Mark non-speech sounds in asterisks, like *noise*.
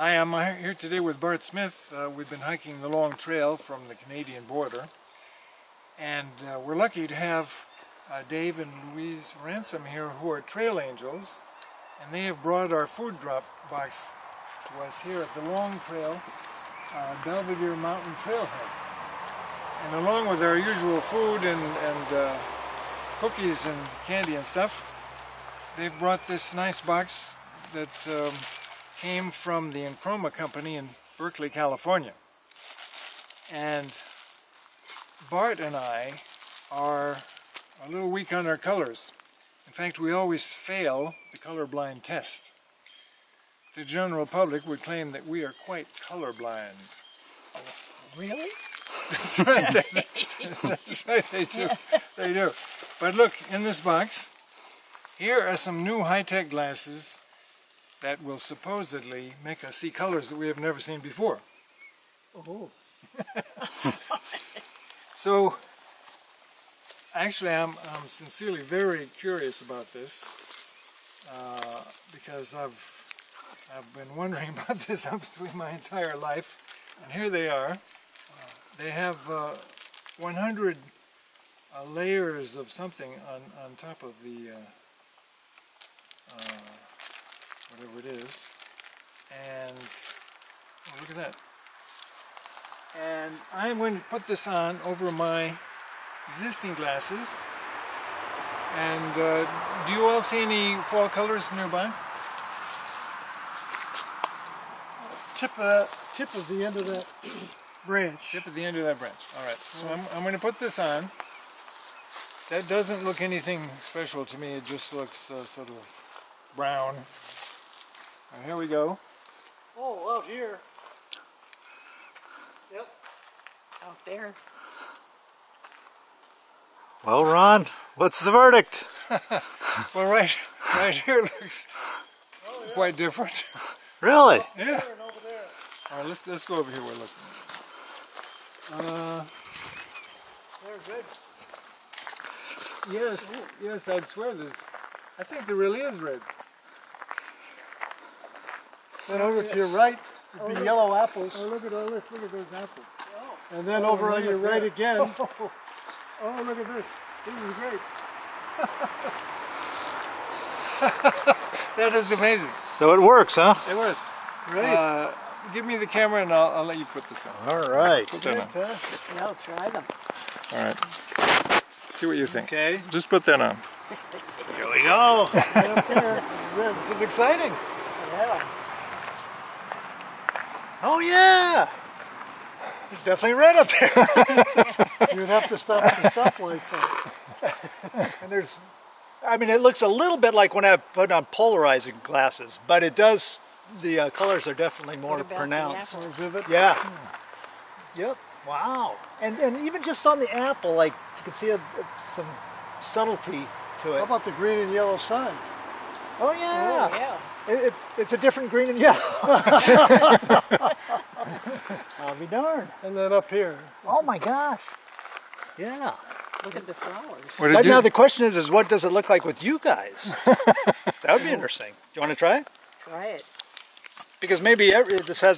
Hi, I'm here today with Bart Smith. Uh, we've been hiking the long trail from the Canadian border. And uh, we're lucky to have uh, Dave and Louise Ransom here who are trail angels. And they have brought our food drop box to us here at the Long Trail, uh, Belvedere Mountain Trailhead. And along with our usual food and, and uh, cookies and candy and stuff, they've brought this nice box that um, came from the Enchroma company in Berkeley, California. And Bart and I are a little weak on our colors. In fact, we always fail the colorblind test. The general public would claim that we are quite colorblind. Really? That's right. *laughs* That's right, they do. They do. But look, in this box, here are some new high-tech glasses that will supposedly make us see colors that we have never seen before. Oh. *laughs* so, actually, I'm, I'm sincerely very curious about this uh, because I've I've been wondering *laughs* about this obviously my entire life, and here they are. Uh, they have uh, 100 uh, layers of something on on top of the uh, uh, whatever it is. And oh, look at that. And I'm going to put this on over my existing glasses. And uh, do you all see any fall colors nearby? Tip of that, tip of the end of that branch. Tip at the end of that branch. All right. So I'm, I'm going to put this on. That doesn't look anything special to me. It just looks uh, sort of brown. And here we go. Oh, out here. Yep. out there. Well, Ron, what's the verdict? *laughs* Well, right, right here looks quite different. Really? Yeah. Over there. All right, let's let's go over here. We're looking. Uh, They're good. yes, yes, I'd swear this. I think there really is red. Then over to your right would Oh, be look. yellow apples. Oh, look at all this! Look at those apples. And then Oh, over on your right that. again. Oh, *laughs* oh, look at this! This is great. *laughs* that is amazing. So it works, huh? It works. Right. Uh, give me the camera and I'll, I'll let you put this on. All right. Put that on. Fantastic. No, try them. All right. See what you think. Okay. Just put that on. *laughs* Here we go. Right up there. This is exciting. Yeah. Oh, yeah. There's definitely red up there. *laughs* You'd have to stop at the stoplight though. *laughs* and there's, I mean, it looks a little bit like when I put on polarizing glasses, but it does, the uh, colors are definitely more What the pronounced. apple? More vivid. Yeah. Yep. Wow. And and even just on the apple, like you can see a, a- some subtlety to it. How about the green and yellow sun? Oh yeah. Oh, yeah. It, it's it's a different green and yellow. *laughs* I'll be darned. And then up here. Oh my gosh. Yeah. Look at the flowers. What But you? now the question is, is what does it look like with you guys? *laughs* that would be interesting. Do you want to try it? Try it. Because maybe every, this has